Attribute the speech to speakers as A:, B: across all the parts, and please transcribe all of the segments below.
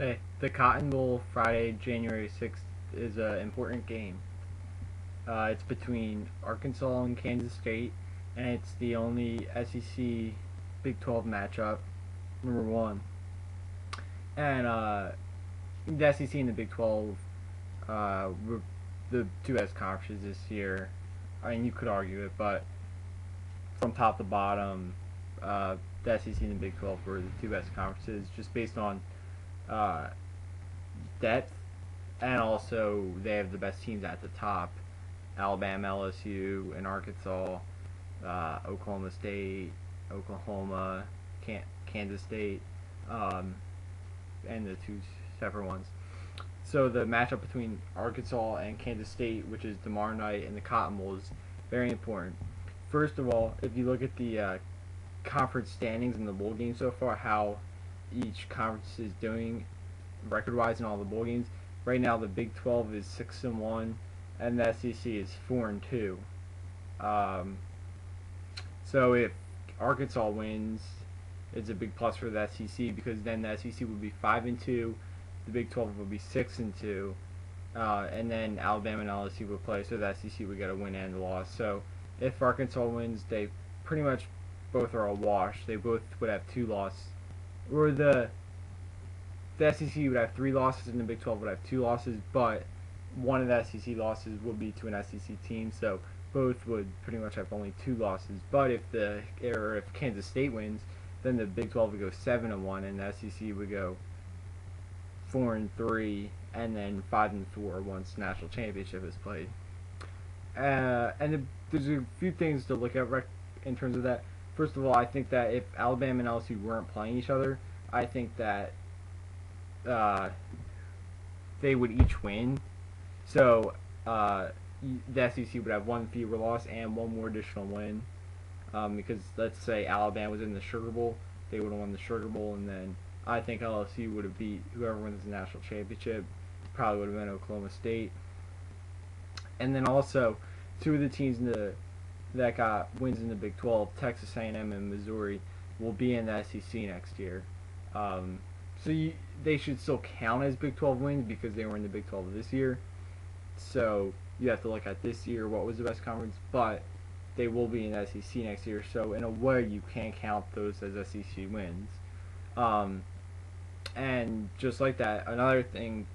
A: Hey, the Cotton Bowl Friday, January 6th is an important game. Uh, it's between Arkansas and Kansas State, and it's the only SEC Big 12 matchup, number one. And uh, the SEC and the Big 12 uh, were the two best conferences this year. I mean, you could argue it, but from top to bottom, uh, the SEC and the Big 12 were the two best conferences, just based on uh, depth, and also they have the best teams at the top: Alabama, LSU, and Arkansas, uh, Oklahoma State, Oklahoma, Kansas State, um, and the two separate ones. So the matchup between Arkansas and Kansas State, which is tomorrow night in the Cotton Bowl, is very important. First of all, if you look at the uh, conference standings in the bowl game so far, how each conference is doing record-wise in all the bowl games. Right now, the Big 12 is six and one, and the SEC is four and two. Um, so if Arkansas wins, it's a big plus for the SEC because then the SEC would be five and two, the Big 12 would be six and two, uh, and then Alabama and LSU would play, so the SEC would get a win and a loss. So if Arkansas wins, they pretty much both are a wash. They both would have two losses, or the the SEC would have three losses and the Big 12 would have two losses, but one of the SEC losses would be to an SEC team, so both would pretty much have only two losses. But if the or if Kansas State wins, then the Big 12 would go seven and one, and the SEC would go four and three, and then five and four once national championship is played. Uh, and the, there's a few things to look at in terms of that. First of all, I think that if Alabama and LSU weren't playing each other, I think that uh, they would each win. So uh, the SEC would have one fewer loss and one more additional win. Um, because let's say Alabama was in the Sugar Bowl, they would have won the Sugar Bowl, and then I think LSU would have beat whoever wins the national championship. Probably would have been Oklahoma State. And then also, two of the teams in the that got wins in the Big 12, Texas A&M and Missouri, will be in the SEC next year. Um, so you, they should still count as Big 12 wins because they were in the Big 12 this year. So you have to look at this year, what was the best conference, but they will be in the SEC next year. So in a way, you can count those as SEC wins. Um, and just like that, another thing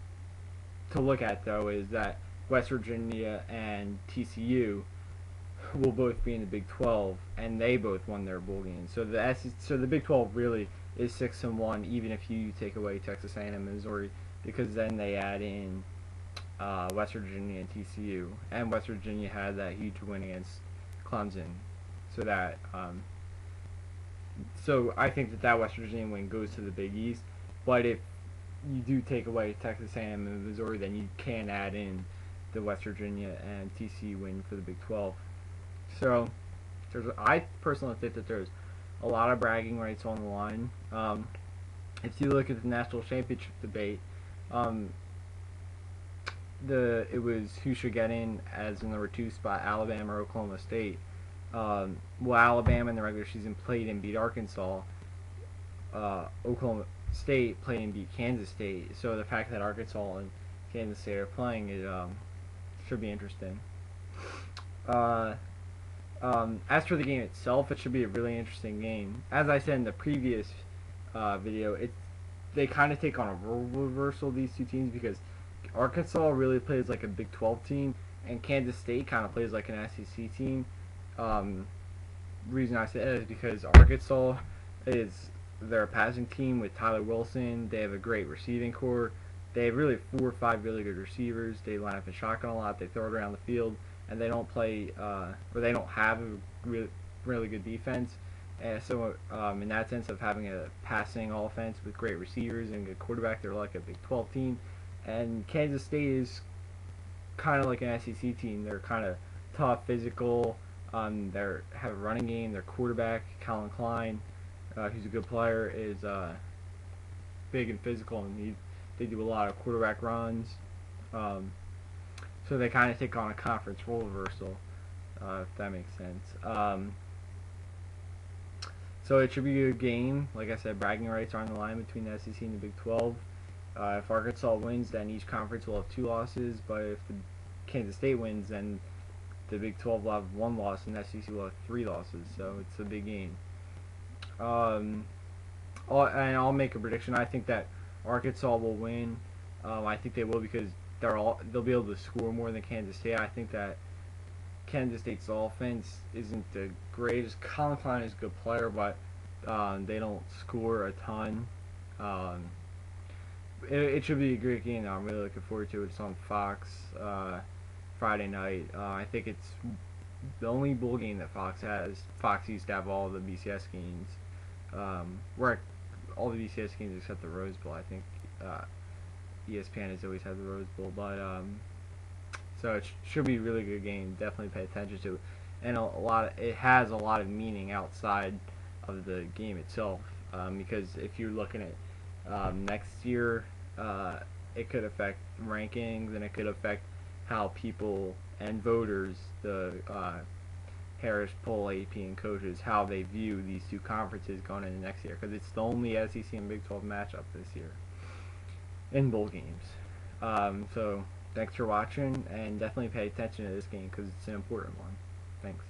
A: to look at though is that West Virginia and TCU will both be in the Big 12, and they both won their bowl games. So the so the Big 12 really is six and one, even if you take away Texas A&M and Missouri, because then they add in uh, West Virginia and TCU, and West Virginia had that huge win against Clemson, so that um, so I think that that West Virginia win goes to the Big East, but if you do take away Texas A&M and Missouri, then you can add in the West Virginia and TCU win for the Big 12. So, there's I personally think that there's a lot of bragging rights on the line. Um, if you look at the national championship debate, um, the it was who should get in as in the number two spot, Alabama or Oklahoma State. Um, well, Alabama in the regular season played and beat Arkansas. Uh, Oklahoma State played and beat Kansas State. So the fact that Arkansas and Kansas State are playing it um, should be interesting. Uh, um, as for the game itself, it should be a really interesting game. As I said in the previous uh, video, it they kind of take on a role reversal these two teams because Arkansas really plays like a Big 12 team, and Kansas State kind of plays like an SEC team. Um, reason I say that is because Arkansas is their passing team with Tyler Wilson. They have a great receiving corps. They have really four or five really good receivers. They line up in shotgun a lot. They throw it around the field and they don't play uh, or they don't have a really really good defense. And so, um, in that sense of having a passing offense with great receivers and a good quarterback, they're like a Big 12 team. And Kansas State is kind of like an SEC team. They're kind of tough, physical. Um, they have a running game. Their quarterback, Collin Klein, uh, who's a good player, is uh, big and physical, and he, they do a lot of quarterback runs. Um, so they kind of take on a conference role reversal, uh, if that makes sense. Um, so it should be a game. Like I said, bragging rights are on the line between the SEC and the Big 12. Uh, if Arkansas wins, then each conference will have two losses. But if the Kansas State wins, then the Big 12 will have one loss, and the SEC will have three losses. So it's a big game. Um, I'll, and I'll make a prediction. I think that Arkansas will win. Um, I think they will because they're all they'll be able to score more than Kansas State. I think that Kansas State's offense isn't the greatest. Collin Klein is a good player, but um, they don't score a ton. Um, it, it, should be a great game. I'm really looking forward to it. It's on Fox uh, Friday night. Uh, I think it's the only bowl game that Fox has. Fox used to have all the BCS games. Um, where all the BCS games except the Rose Bowl. I think uh, ESPN has always had the Rose Bowl, but um, so it sh should be a really good game. Definitely pay attention to, it. and a, a, lot. Of, it has a lot of meaning outside of the game itself, um, because if you're looking at um, next year, uh, it could affect rankings, and it could affect how people and voters, the uh, Harris Poll, AP, and coaches, how they view these two conferences going into next year, because it's the only SEC and Big 12 matchup this year in bowl games. Um, so thanks for watching, and definitely pay attention to this game because it's an important one. Thanks.